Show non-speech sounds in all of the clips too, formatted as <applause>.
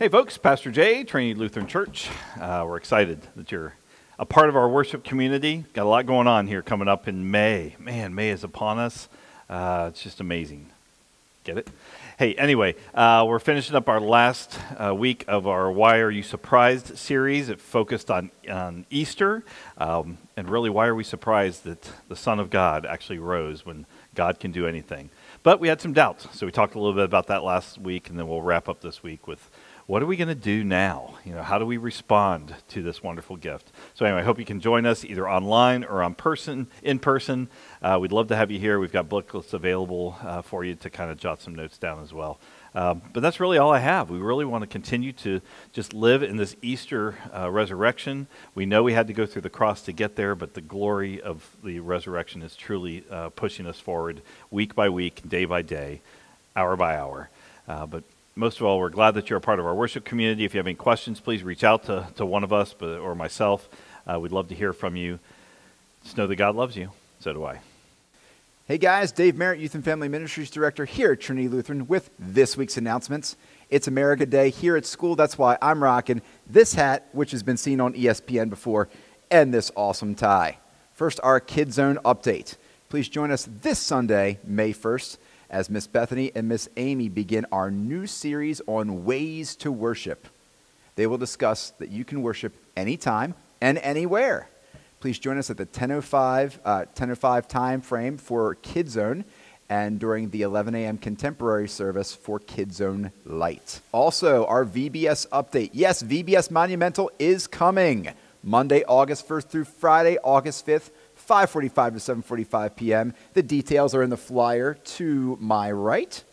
Hey, folks, Pastor Jay, Trinity Lutheran Church. Uh, we're excited that you're a part of our worship community. Got a lot going on here coming up in May. Man, May is upon us. Uh, it's just amazing. Get it? Hey, anyway, uh, we're finishing up our last uh, week of our Why Are You Surprised series. It focused on, on Easter, um, and really, why are we surprised that the Son of God actually rose when God can do anything? But we had some doubts, so we talked a little bit about that last week, and then we'll wrap up this week with what are we going to do now? You know, how do we respond to this wonderful gift? So anyway, I hope you can join us either online or on person, in person. Uh, we'd love to have you here. We've got booklets available uh, for you to kind of jot some notes down as well. Um, but that's really all I have. We really want to continue to just live in this Easter uh, resurrection. We know we had to go through the cross to get there, but the glory of the resurrection is truly uh, pushing us forward week by week, day by day, hour by hour. Uh, but most of all, we're glad that you're a part of our worship community. If you have any questions, please reach out to, to one of us but, or myself. Uh, we'd love to hear from you. Just know that God loves you. So do I. Hey guys, Dave Merritt, Youth and Family Ministries Director here at Trinity Lutheran with this week's announcements. It's America Day here at school. That's why I'm rocking this hat, which has been seen on ESPN before, and this awesome tie. First, our Kid Zone update. Please join us this Sunday, May 1st as Miss Bethany and Miss Amy begin our new series on ways to worship. They will discuss that you can worship anytime and anywhere. Please join us at the 10:05 uh, 10:05 time frame for Kid Zone and during the 11 a.m. contemporary service for Kid Zone Light. Also, our VBS update. Yes, VBS Monumental is coming Monday, August 1st through Friday, August 5th 5:45 to 7:45 p.m. The details are in the flyer to my right.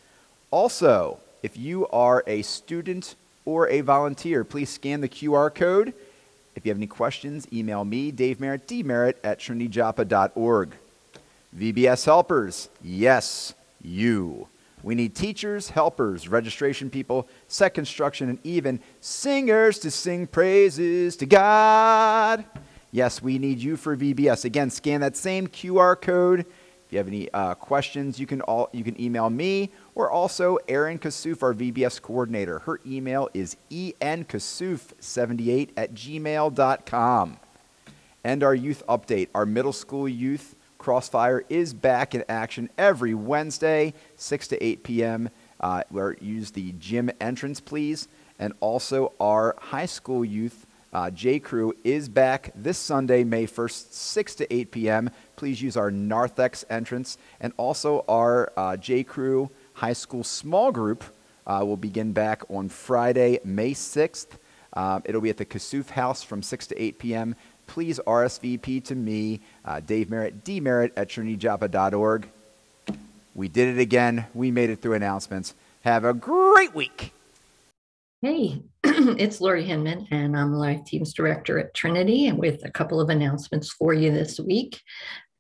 Also, if you are a student or a volunteer, please scan the QR code. If you have any questions, email me, Dave Merritt, dmerritt at trinityjoppa.org. VBS helpers, yes, you. We need teachers, helpers, registration people, set construction, and even singers to sing praises to God. Yes, we need you for VBS. Again, scan that same QR code. If you have any uh, questions, you can, all, you can email me or also Erin Kassouf, our VBS coordinator. Her email is enkassouf78 at gmail.com. And our youth update. Our middle school youth crossfire is back in action every Wednesday, 6 to 8 p.m. Uh, where use the gym entrance, please. And also our high school youth uh, J. Crew is back this Sunday, May 1st, 6 to 8 p.m. Please use our Narthex entrance. And also, our uh, J. Crew High School small group uh, will begin back on Friday, May 6th. Uh, it'll be at the Kassouf House from 6 to 8 p.m. Please RSVP to me, uh, Dave Merritt, dmerritt at trinityjoppa.org. We did it again. We made it through announcements. Have a great week. Hey, <clears throat> it's Lori Hinman, and I'm Life Teams Director at Trinity, and with a couple of announcements for you this week.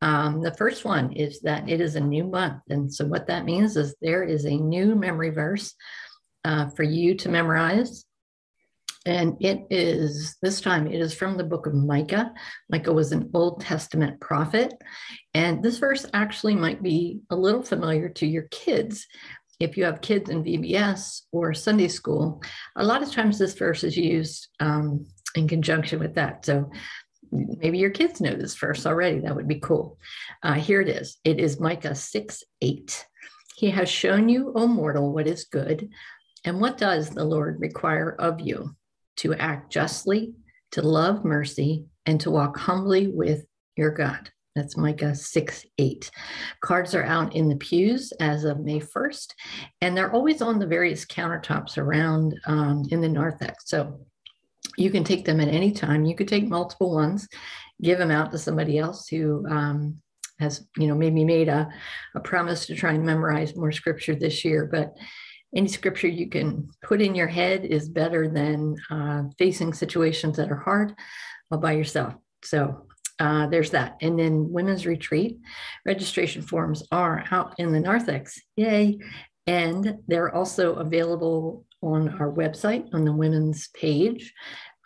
Um, the first one is that it is a new month. And so, what that means is there is a new memory verse uh, for you to memorize. And it is, this time, it is from the book of Micah. Micah was an Old Testament prophet. And this verse actually might be a little familiar to your kids if you have kids in VBS or Sunday school, a lot of times this verse is used um, in conjunction with that. So maybe your kids know this verse already. That would be cool. Uh, here it is. It is Micah 6 8. He has shown you, O mortal, what is good. And what does the Lord require of you? To act justly, to love mercy, and to walk humbly with your God. That's Micah 6 8. Cards are out in the pews as of May 1st, and they're always on the various countertops around um, in the narthex. So you can take them at any time. You could take multiple ones, give them out to somebody else who um, has, you know, maybe made a, a promise to try and memorize more scripture this year. But any scripture you can put in your head is better than uh, facing situations that are hard all by yourself. So uh, there's that. And then women's retreat registration forms are out in the narthex. Yay. And they're also available on our website on the women's page.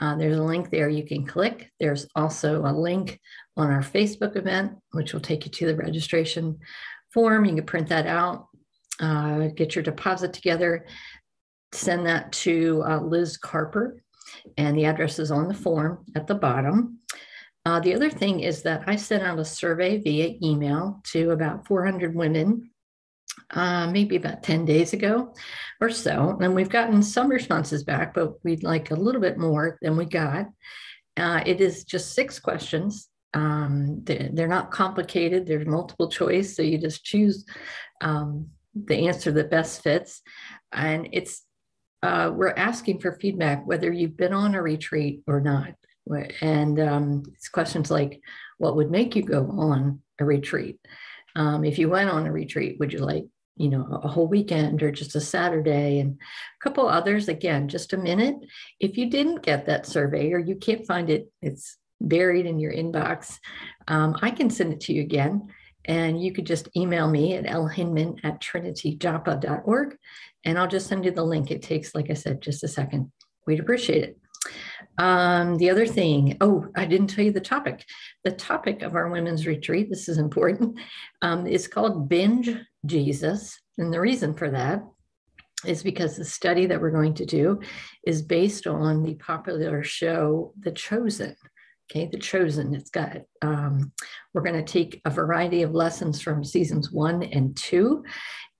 Uh, there's a link there you can click. There's also a link on our Facebook event, which will take you to the registration form. You can print that out, uh, get your deposit together. send that to uh, Liz Carper, and the address is on the form at the bottom. Uh, the other thing is that I sent out a survey via email to about 400 women, uh, maybe about 10 days ago or so. And we've gotten some responses back, but we'd like a little bit more than we got. Uh, it is just six questions. Um, they're, they're, not complicated, there's multiple choice. So you just choose um, the answer that best fits. And it's uh, we're asking for feedback whether you've been on a retreat or not. And um, it's questions like, what would make you go on a retreat? Um, if you went on a retreat, would you like, you know, a whole weekend or just a Saturday? And a couple others, again, just a minute. If you didn't get that survey or you can't find it, it's buried in your inbox, um, I can send it to you again. And you could just email me at lhinman at trinityjoppa.org and I'll just send you the link. It takes, like I said, just a second. We'd appreciate it. Um, the other thing, oh, I didn't tell you the topic. The topic of our women's retreat, this is important, <laughs> um, is called Binge Jesus. And the reason for that is because the study that we're going to do is based on the popular show The Chosen. Okay, The Chosen. It's got, um, we're going to take a variety of lessons from seasons one and two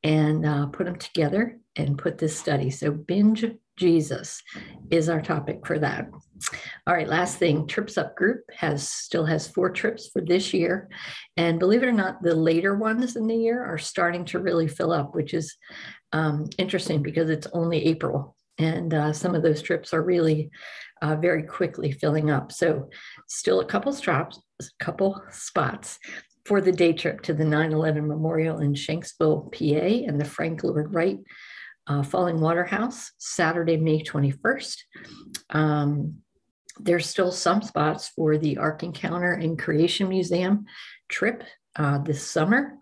and uh, put them together and put this study. So, binge Jesus is our topic for that. All right, last thing, Trips Up Group has still has four trips for this year, and believe it or not, the later ones in the year are starting to really fill up, which is um, interesting because it's only April, and uh, some of those trips are really uh, very quickly filling up. So, still a couple stops, a couple spots for the day trip to the 9 11 Memorial in Shanksville, PA, and the Frank Lloyd Wright uh, Fallingwater House, Saturday, May 21st. Um, there's still some spots for the Ark Encounter and Creation Museum trip uh, this summer.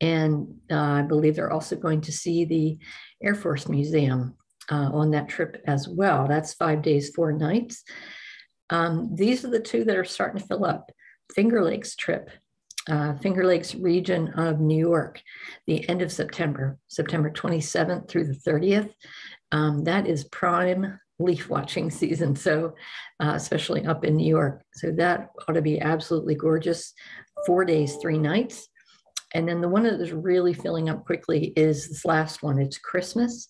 And uh, I believe they're also going to see the Air Force Museum uh, on that trip as well. That's five days, four nights. Um, these are the two that are starting to fill up. Finger Lakes trip uh, Finger Lakes region of New York, the end of September, September 27th through the 30th. Um, that is prime leaf watching <laughs> season, so uh, especially up in New York. So that ought to be absolutely gorgeous. Four days, three nights. And then the one that is really filling up quickly is this last one. It's Christmas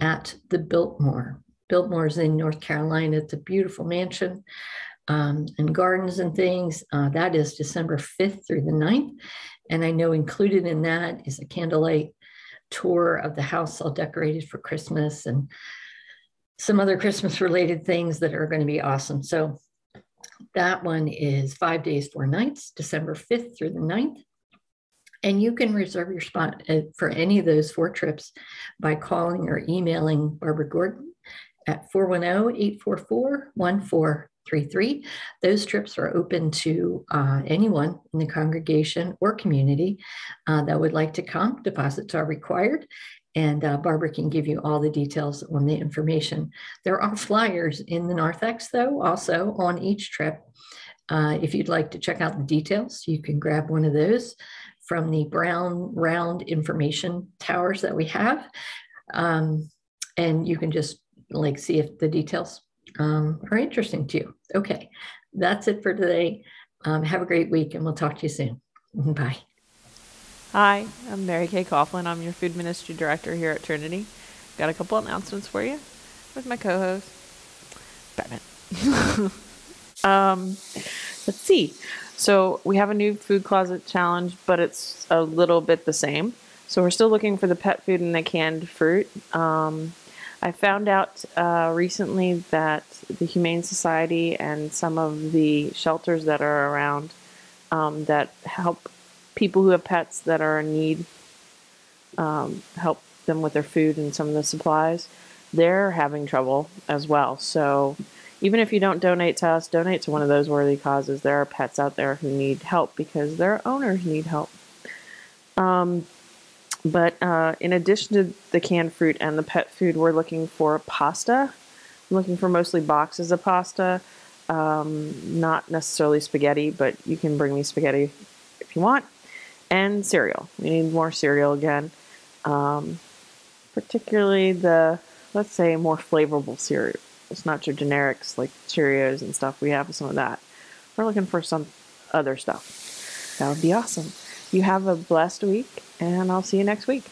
at the Biltmore. Biltmore is in North Carolina. It's a beautiful mansion um, and gardens and things. Uh, that is December 5th through the 9th. And I know included in that is a candlelight tour of the house all decorated for Christmas and some other Christmas related things that are going to be awesome. So that one is five days, four nights, December 5th through the 9th. And you can reserve your spot uh, for any of those four trips by calling or emailing Barbara Gordon at 410 844 33. Those trips are open to uh, anyone in the congregation or community uh, that would like to come. Deposits are required. And uh, Barbara can give you all the details on the information. There are flyers in the Narthex, though, also on each trip. Uh, if you'd like to check out the details, you can grab one of those from the brown round information towers that we have. Um, and you can just like see if the details um, are interesting to you. Okay, that's it for today. Um, have a great week and we'll talk to you soon. <laughs> Bye. Hi, I'm Mary Kay Coughlin. I'm your food ministry director here at Trinity. Got a couple announcements for you with my co-host, Batman. <laughs> um, let's see. So we have a new food closet challenge, but it's a little bit the same. So we're still looking for the pet food and the canned fruit. Um, I found out uh, recently that the Humane Society and some of the shelters that are around um, that help people who have pets that are in need um, help them with their food and some of the supplies, they're having trouble as well. So even if you don't donate to us, donate to one of those worthy causes. There are pets out there who need help because their owners need help. Um, but uh, in addition to the canned fruit and the pet food, we're looking for pasta. I'm looking for mostly boxes of pasta, um, not necessarily spaghetti, but you can bring me spaghetti if you want. And cereal. We need more cereal again, um, particularly the, let's say, more flavorful cereal. It's not your generics like Cheerios and stuff. We have some of that. We're looking for some other stuff. That would be awesome. You have a blessed week, and I'll see you next week.